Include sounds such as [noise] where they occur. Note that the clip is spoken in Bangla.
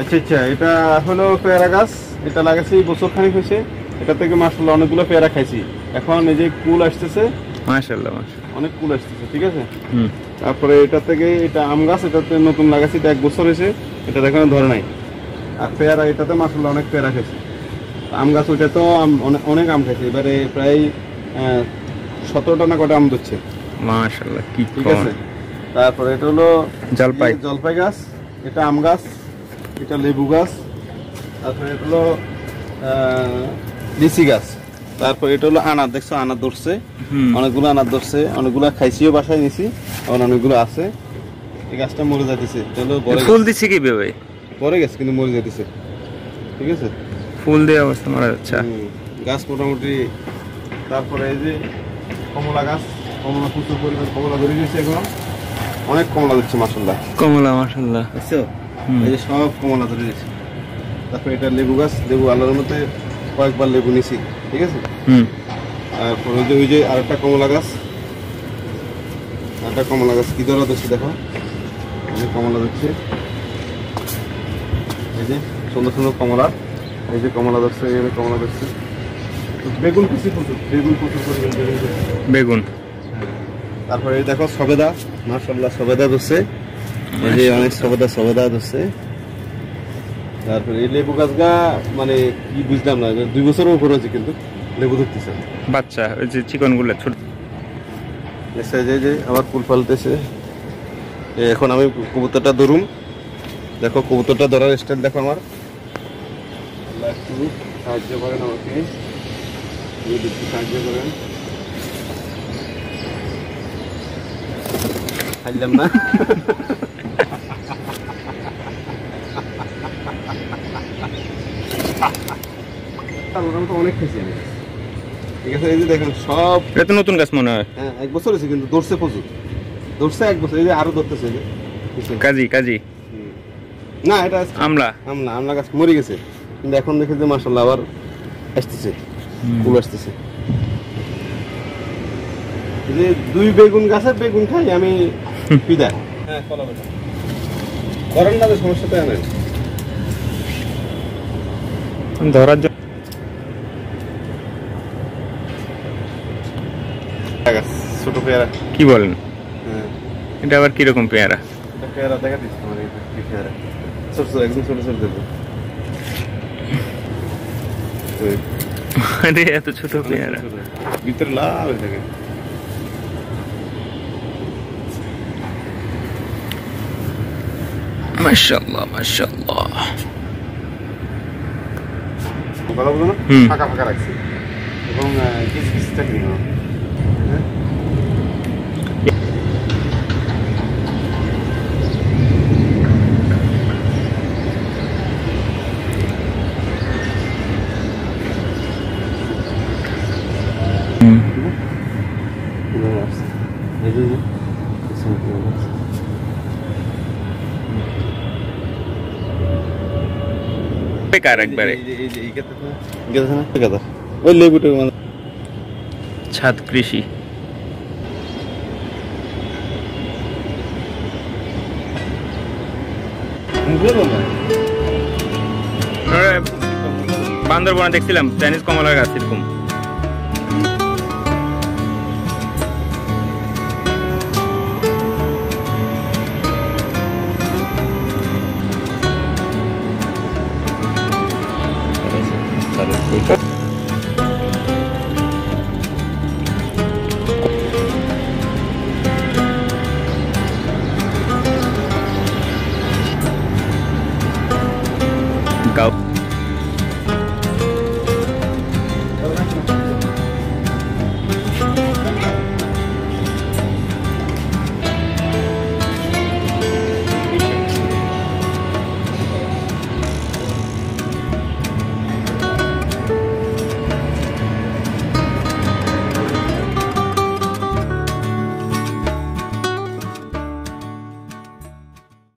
আচ্ছা আচ্ছা এটা হলো পেয়ারা গাছ। এটা লাগাছি বছর খানিক হয়েছে। এটা থেকে মাসাল্লাহ অনেকগুলো পেয়ারা খাইছি। এখন এই যে কুল আসতেছে মাসাল্লাহ অনেক কুল আসতেছে ঠিক আছে? তারপরে এটা থেকে এটা আম গাছ এটাতে নতুন লাগাছি এটা এক বছর হয়েছে। এটা এখনও ধরে নাই। আর পেয়ারা এটাতে মাসাল্লাহ অনেক পেয়ারা খাইছি। আম গাছ ওইটা তো অনেক আম খাইছে। এবারে প্রায় সতেরোটা না কটা আম ধরছে? মাশাআল্লাহ কি ঠিক আছে? তারপরে এটা হলো জলপাই। জলপাই গাছ এটা আম গাছ এটা লেবু গাছ তারপরে এটা হলো লিচি গাছ তারপর এটা হলো আনার দেখছ আনার ধরছে। অনেকগুলো আনার ধরছে অনেকগুলো খাইছিও বাসায় নিছি এখন অনেকগুলো আছে। এই গাছটা মরে যাইতেছে বড় ফুল। দিচ্ছে কি ভেবে বড় গাছ কিন্তু মরে যাইতেছে। ঠিক আছে? ফুল দিয়ে অবস্থা মারা যাচ্ছে। গাছ মোটামুটি তারপরে এই যে কমলা গাছ কমলা প্রচুর পরিমাণ কমলা ধরে গেছে এখন। অনেক কমলা দিচ্ছে মাসাল্লাহ কমলা মাশাআল্লাহ। বুঝছ? এই যে সব কমলা ধরে গেছে। তারপরে এটা লেবু গাছ লেবু আল্লাহর মধ্যে কয়েকবার লেবু নিছি ঠিক আছে? হুম। তারপর ওই যে ওই যে আরেকটা কমলা গাছ। আরেকটা কমলা গাছ কি ধরা দিচ্ছে দেখো? এই কমলা দিচ্ছে এই যে সুন্দর সুন্দর কমলা। এই যে কমলা ধরছে এই যে কমলা ধরছে। বেগুন কুচি প্রচুর বেগুন প্রচুর পরিমাণ বেগুন। তারপরে দেখো সবেদা মাশাল্লাহ সবেদা ধরছে। এই যে অনেক সবেদা সবেদা ধরছে। তারপরে এই লেবু গাছগা মানে কি বুঝলাম না দুই বছরের উপর হয়েছে কিন্তু লেবু ধরতেছে। বাচ্চা ওই যে চিকনগুলো ছোট যে যে আবার ফুল ফলতেছে এখন আমি কবুতরটা ধরুম। দেখো কবুতরটা ধরার স্টাইল দেখো আমার। সাহায্য করেন আমাকে। সাহায্য করেন। খাইলাম না। মোটামুটি অনেক আমি ঠিক আছে এই যে দেখেন সব এটা নতুন গাছ মনে হয়। হ্যাঁ এক বছর হয়েছে কিন্তু ধরছে প্রচুর। ধরছে এক বছর এই যে আরও ধরতেছে যে। বুঝছেন? কাজী কাজী। হুম। না এটা আমলা। আমলা আমলা গাছ মরে গেছে। কিন্তু এখন দেখে যে মাসাল্লাহ আবার আসতেছে ফুল আসতেছে। এই যে দুই বেগুন গাছের বেগুন খাই আমি [laughs] হ্যাঁ করেন না যে সমস্যা তো আনেন ধরার জন্য ছোট পেয়ারা। কি বলেন? হ্যাঁ। এটা আবার কীরকম পেয়ারা? পেয়ারা দেখা দিচ্ছে আমার এই পেয়ারা। ছোট ছোট একদম ছোট ছোট দেবো আরে এত ছোট পেয়ারা। ভিতরে লাল হয়ে থাকে। মাশাআল্লাহ মাশাআল্লাহ কথা বলো না হুম। ফাঁকা ফাঁকা রাখছি এবং কিছু কিছু চাকরি হ্যাঁ কীভাবে আসছে? এই যে, এই যে, পিছনে কীভাবে আসছে? বেকার একবারে। ওই লেবুটা মানে ছাদ কৃষি বান্দরবনে দেখছিলাম চাইনিজ কমলার গাছ এরকম Marco.